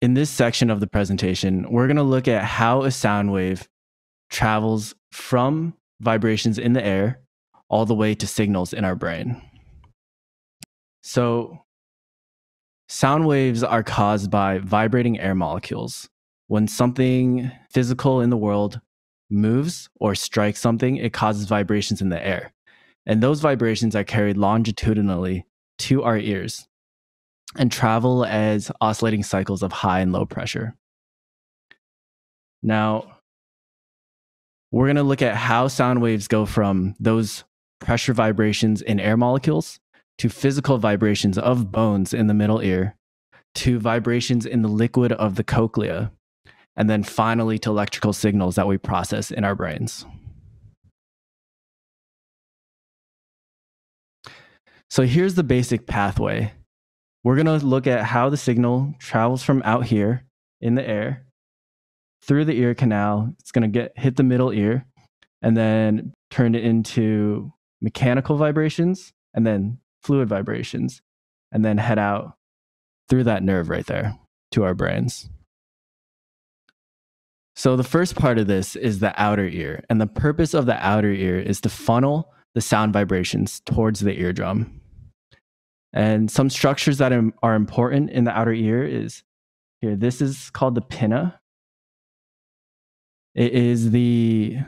in this section of the presentation, we're going to look at how a sound wave travels from vibrations in the air all the way to signals in our brain. So, sound waves are caused by vibrating air molecules. When something physical in the world moves or strikes something, it causes vibrations in the air. And those vibrations are carried longitudinally to our ears and travel as oscillating cycles of high and low pressure. Now, we're going to look at how sound waves go from those pressure vibrations in air molecules to physical vibrations of bones in the middle ear to vibrations in the liquid of the cochlea and then finally to electrical signals that we process in our brains. So here's the basic pathway we're going to look at how the signal travels from out here in the air through the ear canal. It's going to get hit the middle ear and then turn it into mechanical vibrations and then fluid vibrations and then head out through that nerve right there to our brains. So the first part of this is the outer ear and the purpose of the outer ear is to funnel the sound vibrations towards the eardrum. And some structures that are important in the outer ear is here. This is called the pinna. It is the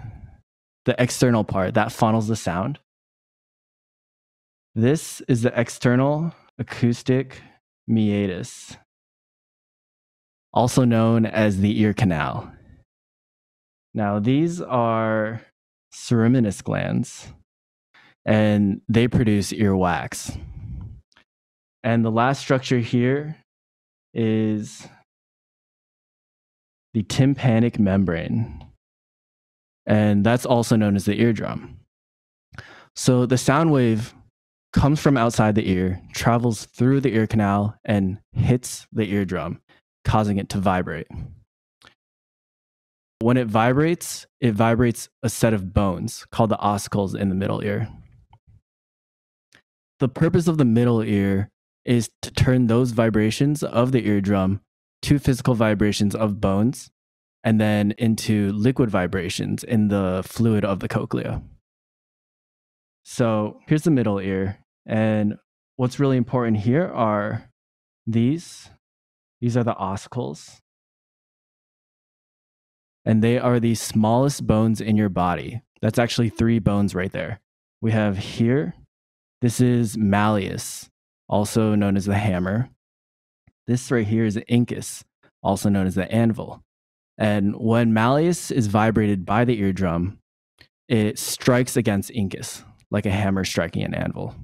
the external part that funnels the sound. This is the external acoustic meatus, also known as the ear canal. Now, these are ceruminous glands, and they produce earwax. And the last structure here is the tympanic membrane. And that's also known as the eardrum. So the sound wave comes from outside the ear, travels through the ear canal, and hits the eardrum, causing it to vibrate. When it vibrates, it vibrates a set of bones called the ossicles in the middle ear. The purpose of the middle ear is to turn those vibrations of the eardrum to physical vibrations of bones and then into liquid vibrations in the fluid of the cochlea. So here's the middle ear. And what's really important here are these. These are the ossicles. And they are the smallest bones in your body. That's actually three bones right there. We have here, this is malleus also known as the hammer. This right here is the incus, also known as the anvil. And when malleus is vibrated by the eardrum, it strikes against incus, like a hammer striking an anvil.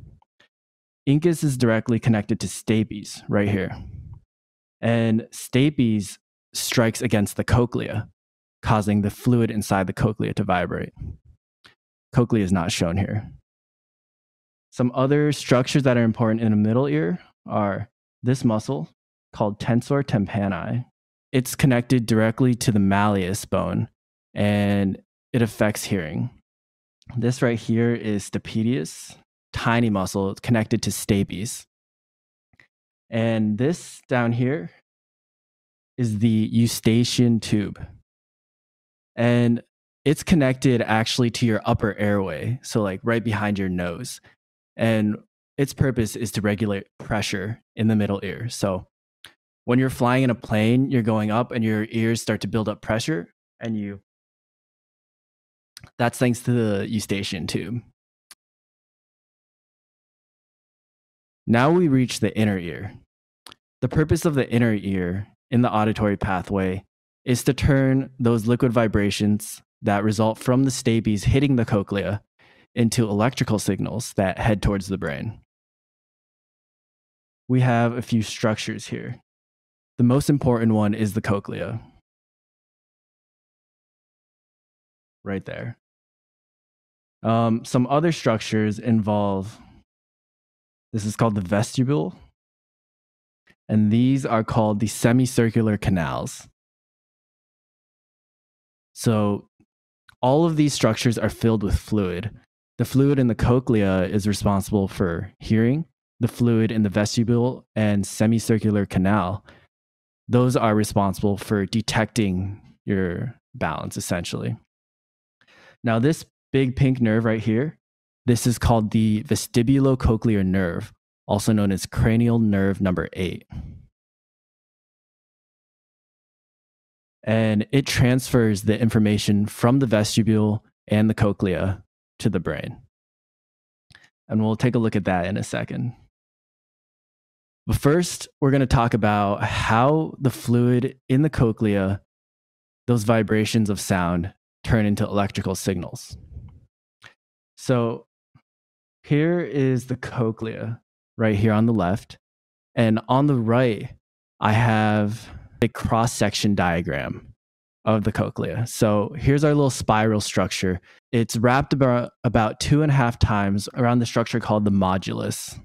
Incus is directly connected to stapes right here. And stapes strikes against the cochlea, causing the fluid inside the cochlea to vibrate. Cochlea is not shown here. Some other structures that are important in the middle ear are this muscle called tensor tympani. It's connected directly to the malleus bone and it affects hearing. This right here is stapedius, tiny muscle connected to stapes. And this down here is the eustachian tube. And it's connected actually to your upper airway, so like right behind your nose and its purpose is to regulate pressure in the middle ear. So when you're flying in a plane, you're going up and your ears start to build up pressure and you that's thanks to the eustachian tube. Now we reach the inner ear. The purpose of the inner ear in the auditory pathway is to turn those liquid vibrations that result from the stapes hitting the cochlea into electrical signals that head towards the brain. We have a few structures here. The most important one is the cochlea. Right there. Um, some other structures involve this is called the vestibule, and these are called the semicircular canals. So, all of these structures are filled with fluid, the fluid in the cochlea is responsible for hearing. The fluid in the vestibule and semicircular canal those are responsible for detecting your balance essentially. Now, this big pink nerve right here, this is called the vestibulocochlear nerve, also known as cranial nerve number eight. And it transfers the information from the vestibule and the cochlea to the brain. And we'll take a look at that in a second. But first, we're going to talk about how the fluid in the cochlea, those vibrations of sound, turn into electrical signals. So here is the cochlea right here on the left. And on the right, I have a cross section diagram of the cochlea. So here's our little spiral structure. It's wrapped about, about two and a half times around the structure called the modiolus.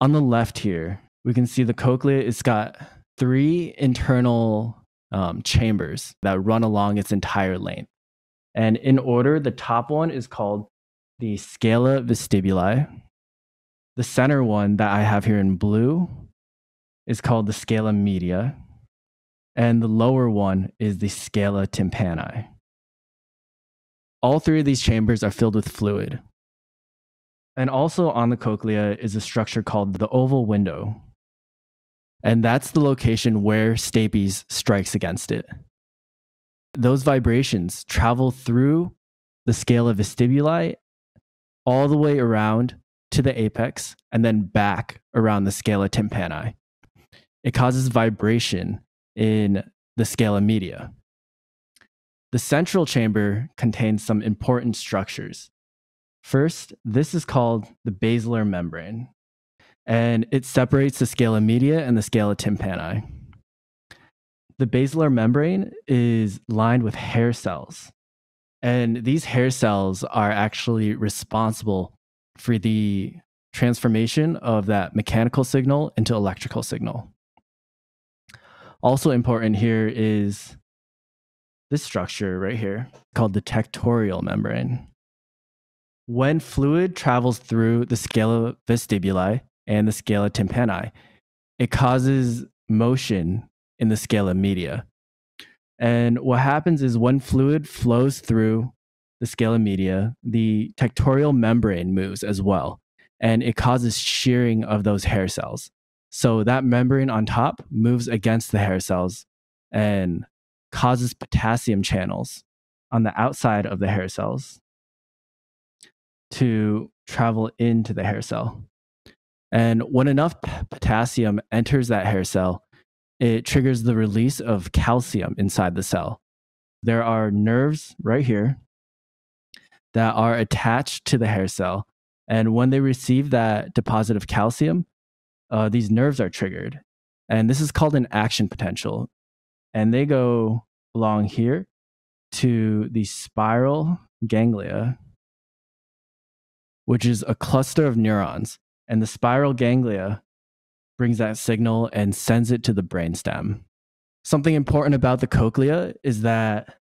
On the left here, we can see the cochlea. It's got three internal um, chambers that run along its entire length. And in order, the top one is called the scala vestibuli. The center one that I have here in blue is called the scala media. And the lower one is the scala tympani. All three of these chambers are filled with fluid. And also on the cochlea is a structure called the oval window. And that's the location where stapes strikes against it. Those vibrations travel through the scala vestibuli all the way around to the apex and then back around the scala tympani. It causes vibration in the scala media. The central chamber contains some important structures. First, this is called the basilar membrane, and it separates the scala media and the scala tympani. The basilar membrane is lined with hair cells, and these hair cells are actually responsible for the transformation of that mechanical signal into electrical signal. Also important here is this structure right here called the tectorial membrane. When fluid travels through the scala vestibuli and the scala tympani, it causes motion in the scala media. And what happens is when fluid flows through the scala media, the tectorial membrane moves as well, and it causes shearing of those hair cells. So that membrane on top moves against the hair cells and causes potassium channels on the outside of the hair cells to travel into the hair cell. And when enough potassium enters that hair cell, it triggers the release of calcium inside the cell. There are nerves right here that are attached to the hair cell. And when they receive that deposit of calcium, uh, these nerves are triggered. And this is called an action potential. And they go along here to the spiral ganglia, which is a cluster of neurons. And the spiral ganglia brings that signal and sends it to the brainstem. Something important about the cochlea is that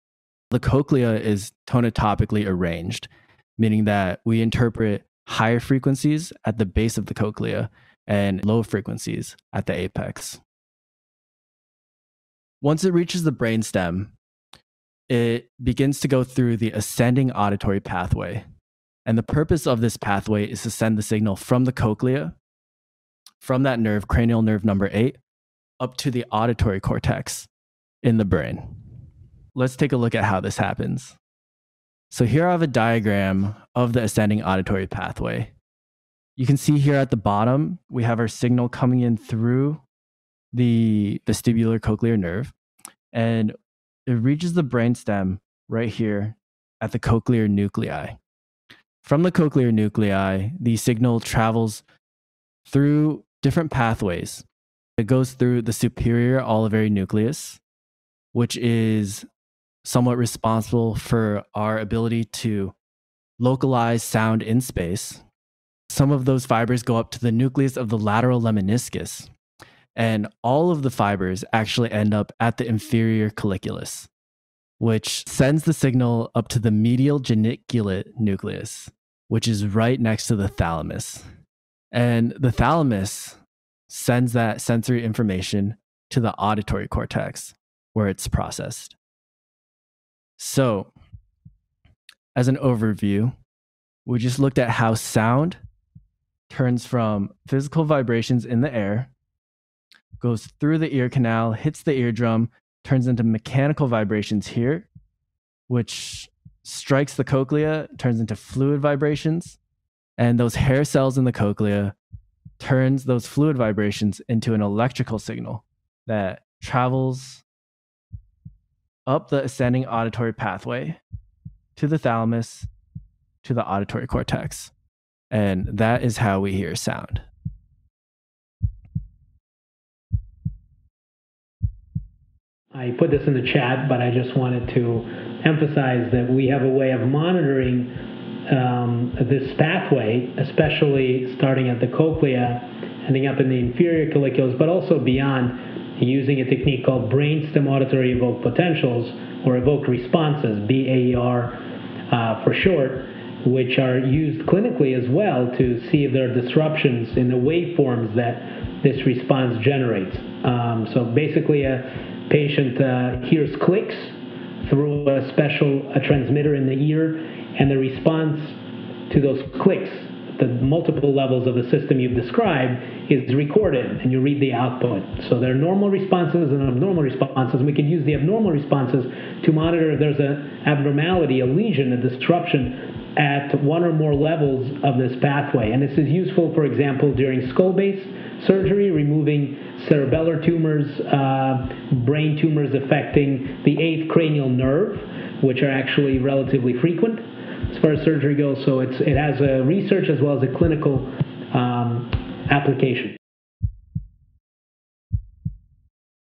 the cochlea is tonotopically arranged, meaning that we interpret higher frequencies at the base of the cochlea and low frequencies at the apex. Once it reaches the brainstem, it begins to go through the ascending auditory pathway. And the purpose of this pathway is to send the signal from the cochlea, from that nerve, cranial nerve number eight, up to the auditory cortex in the brain. Let's take a look at how this happens. So here I have a diagram of the ascending auditory pathway. You can see here at the bottom, we have our signal coming in through the vestibular cochlear nerve, and it reaches the brainstem right here at the cochlear nuclei. From the cochlear nuclei, the signal travels through different pathways. It goes through the superior olivary nucleus, which is somewhat responsible for our ability to localize sound in space some of those fibers go up to the nucleus of the lateral lemniscus. And all of the fibers actually end up at the inferior colliculus, which sends the signal up to the medial geniculate nucleus, which is right next to the thalamus. And the thalamus sends that sensory information to the auditory cortex where it's processed. So, as an overview, we just looked at how sound turns from physical vibrations in the air, goes through the ear canal, hits the eardrum, turns into mechanical vibrations here, which strikes the cochlea, turns into fluid vibrations, and those hair cells in the cochlea turns those fluid vibrations into an electrical signal that travels up the ascending auditory pathway to the thalamus to the auditory cortex. And that is how we hear sound. I put this in the chat, but I just wanted to emphasize that we have a way of monitoring um, this pathway, especially starting at the cochlea, ending up in the inferior colliculus, but also beyond, using a technique called brainstem auditory evoked potentials or evoked responses, BAER uh, for short, which are used clinically as well to see if there are disruptions in the waveforms that this response generates. Um, so basically, a patient uh, hears clicks through a special a transmitter in the ear, and the response to those clicks, the multiple levels of the system you've described, is recorded, and you read the output. So there are normal responses and abnormal responses, we can use the abnormal responses to monitor if there's an abnormality, a lesion, a disruption at one or more levels of this pathway. And this is useful, for example, during skull base surgery, removing cerebellar tumors, uh, brain tumors affecting the eighth cranial nerve, which are actually relatively frequent as far as surgery goes. So it has a research as well as a clinical um, application.